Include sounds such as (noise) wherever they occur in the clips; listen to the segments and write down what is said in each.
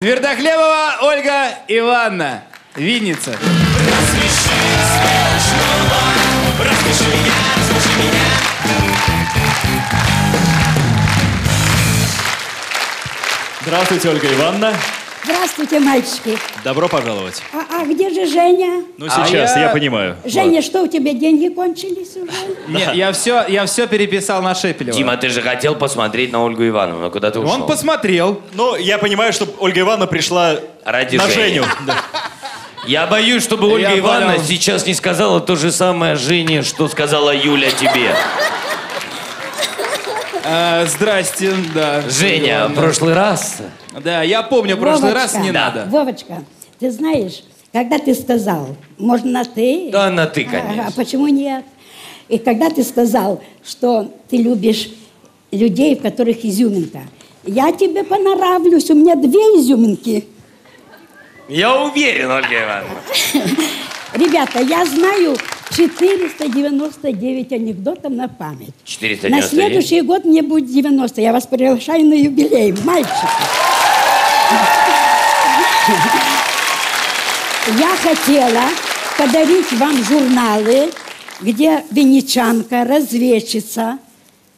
Твердохлебова Ольга Ивановна, Винница. Здравствуйте, Ольга Ивановна. Здравствуйте, мальчики. Добро пожаловать. А, а где же Женя? Ну, А сейчас, я- я... понимаю. Женя, что у тебя деньги кончились уже? Нет, я все, я все переписал на Шепелева. Дима, ты же хотел посмотреть на Ольгу Ивановну, но куда ты ушел? Он посмотрел. Ну, я понимаю, что Ольга Ивановна пришла Ради на Жени. Женю. Да. (laughs) Я боюсь, чтобы Ольга Ивановна понял. сейчас не сказала то же самое Жене, что сказала Юля тебе. А, здрасте, да. Женя, в Ладно. прошлый раз... Да, я помню, в прошлый раз не надо. Вовочка, ты знаешь, когда ты сказал, можно на ты? Да, на ты, А, конечно. а почему нет? И когда ты сказал, что ты любишь людей, в которых изюминка, я тебе понравлюсь, у меня две изюминки. Я уверен, Ольга Ивановна. (laughs) Ребята, я знаю 499 анекдотов на память. 499? На следующий год мне будет 90. Я вас приглашаю на юбилей, мальчики. Я хотела подарить вам журналы, где венечанка, разведчица.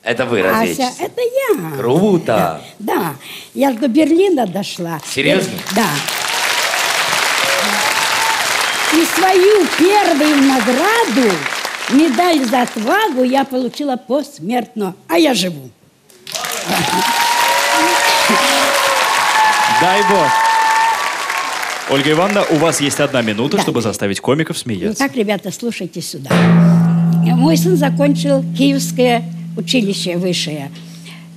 Это вы Ася, разведчица. это я. Круто. Да, я до Берлина дошла. Серьезно? Да. Свою первую награду, медаль за отвагу, я получила посмертно. А я живу. Дай бог. Ольга Ивановна, у вас есть одна минута, Да. чтобы заставить комиков Ну смеяться. так, ребята, слушайте сюда. Мой сын закончил Киевское училище высшее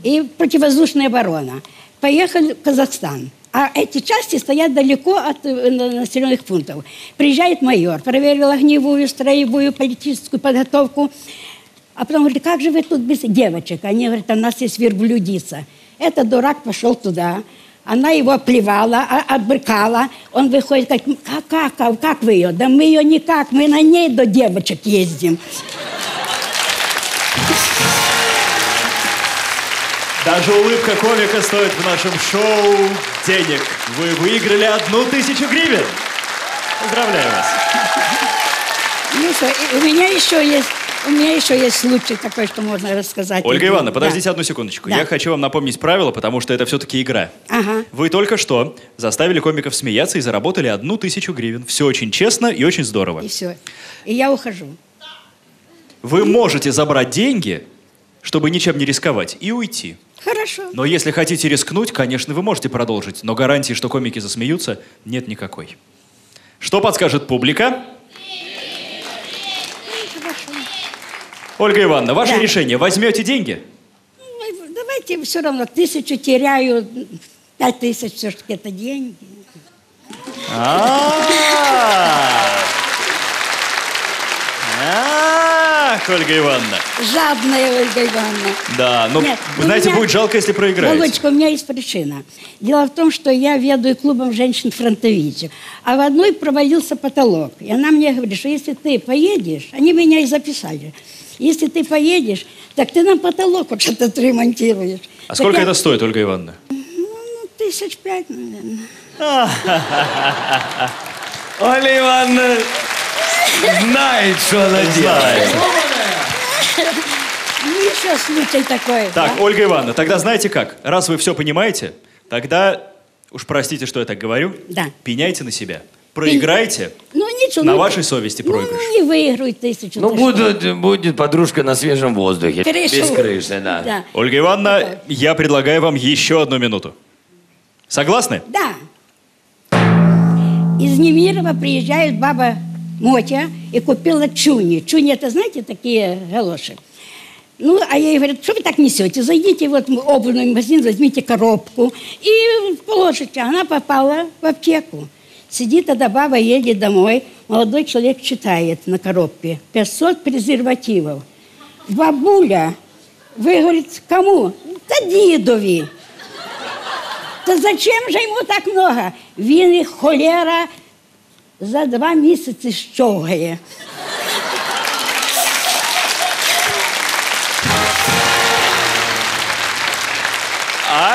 и противовоздушная оборона. Поехал в Казахстан. А эти части стоят далеко от э, на- населенных пунктов. Приезжает майор, проверил огневую, строевую, политическую подготовку. А потом говорит, как же вы тут без девочек? Они говорят, у нас есть верблюдица. Этот дурак пошел туда. Она его плевала, а- отбрыкала. Он выходит, как, как, как, как вы ее? Да мы ее никак, мы на ней до девочек ездим. Даже улыбка комика стоит в нашем шоу денег. Вы выиграли одну тысячу гривен. Поздравляю вас. Ну что, и у меня еще есть, у меня еще есть случай такой, что можно рассказать. Ольга Ивановна, Да. подождите одну секундочку. Да. Я хочу вам напомнить правила, потому что это все-таки игра. Ага. Вы только что заставили комиков смеяться и заработали одну тысячу гривен. Все очень честно и очень здорово. И все. И я ухожу. Вы можете забрать деньги, чтобы ничем не рисковать, и уйти. Хорошо. Но если хотите рискнуть, конечно, вы можете продолжить, но гарантии, что комики засмеются, нет никакой. Что подскажет публика? Ольга Ивановна, ваше Да. решение. Возьмете деньги? Давайте все равно тысячу теряю, пять тысяч все-таки это деньги. Ах, Ольга Ивановна. Жадная Ольга Ивановна. Да, но, Нет, вы знаете, меня- будет жалко, если проиграете. Володечка, у меня есть причина. Дело в том, что я ведаю клубом женщин-фронтовичек, а в одной провалился потолок. И она мне говорит, что если ты поедешь, они меня и записали, если ты поедешь, так ты нам потолок вот что-то отремонтируешь. А Так сколько я- это стоит, Ольга Ивановна? Ну, тысяч пять, наверное. (laughs) Оля Ивановна (laughs) знает, что она делает. Ну, еще случай такой. Так, да? Ольга Ивановна, тогда знаете как? Раз вы все понимаете, тогда, уж простите, что я так говорю, Да. пеняйте на себя. Проиграйте, Ну, ничего. на ну, вашей совести проигрыш. Ну, не выиграю тысячу. Ну, будет, будет подружка на свежем воздухе. Крышу. Без крыши, да. Да. Ольга Ивановна, я предлагаю вам еще одну минуту. Согласны? Да. Из Немирова приезжает баба Мотя и купила чуни. Чуни, это, знаете, такие галоши. Ну, а я ей говорю, что вы так несете? Зайдите вот в обувной магазин, возьмите коробку и положите. Она попала в аптеку. Сидит тогда баба, едет домой. Молодой человек читает на коробке. 500 презервативов. Бабуля, вы, говорит, кому? Да дідові. Та зачем же йому так много? Він їх холера за два місяці щовгає.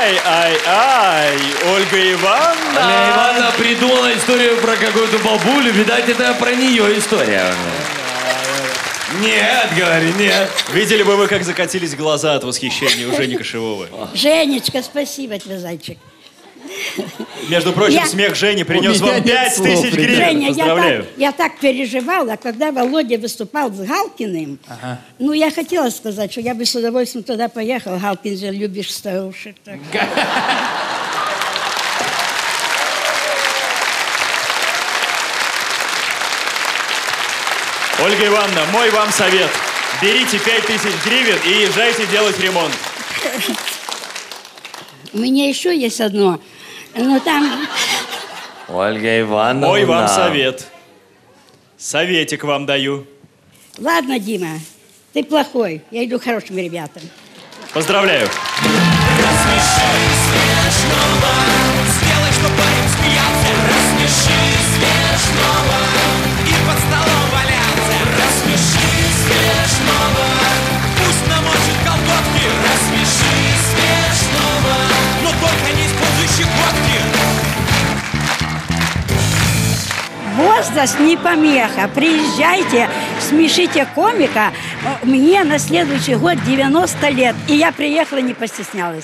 Ай! Ай, ай, Ольга Ивановна. Оля Ивановна придумала историю про какую-то бабулю. Видать, это про нее история. Нет, говори, нет. Видели бы вы, как закатились глаза от восхищения у Жени Кошевой. Женечка, спасибо тебе, зайчик. Между прочим, Я- смех Жени принес вам нет 5 слов, тысяч гривен. Женя, я Поздравляю. так, я так переживала, когда Володя выступал с Галкиным. Ну, я хотела сказать, что я бы с удовольствием туда поехала. Галкин же любишь старушек. так. (laughs) Ольга Ивановна, мой вам совет. Берите 5 тысяч гривен и езжайте делать ремонт. У меня еще есть одно. Но там... Ольга Ивановна. Мой вам совет. Советик вам даю. Ладно, Дима, ты плохой. Я иду к хорошим ребятам. Поздравляю. Сделай, чтоб парень смеялся Рассмеши смешного И под столом Возраст не помеха. Приезжайте, смешите комика. Мне на следующий год 90 лет. И я приехала, не постеснялась.